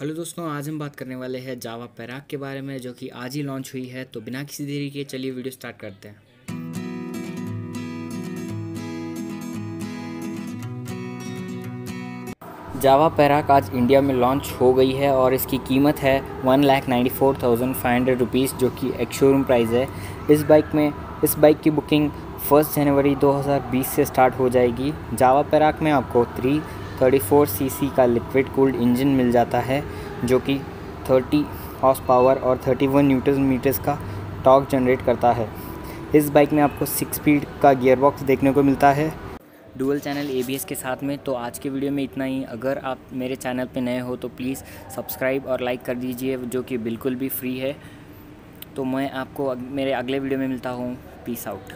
Hello दोस्तों, आज हम बात करने वाले हैं जावा पैराक के बारे में, जो कि आज ही लॉन्च हुई है तो बिना किसी देरी के चलिए वीडियो स्टार्ट करते हैं। जावा पैराक आज इंडिया में लॉन्च हो गई है और इसकी कीमत है one lakh ninety four thousand five hundred rupees जो कि एक शोरूम प्राइस है। इस बाइक में, इस बाइक की बुकिंग फ़र्स्ट जनवरी 2020 से स्टार्ट हो जाएगी। जावा पैराक में आपको थ्री थर्टी फोर सी का लिक्विड कूल्ड इंजन मिल जाता है, जो कि 30 हॉर्स पावर और 31 वन न्यूटन मीटर्स का टॉक जनरेट करता है। इस बाइक में आपको सिक्स स्पीड का गियर बॉक्स देखने को मिलता है। डुअल चैनल एबीएस के साथ में तो आज के वीडियो में इतना ही। अगर आप मेरे चैनल पे नए हो तो प्लीज़ सब्सक्राइब और लाइक कर दीजिए, जो कि बिल्कुल भी फ्री है। तो मैं आपको मेरे अगले वीडियो में मिलता हूँ। Peace out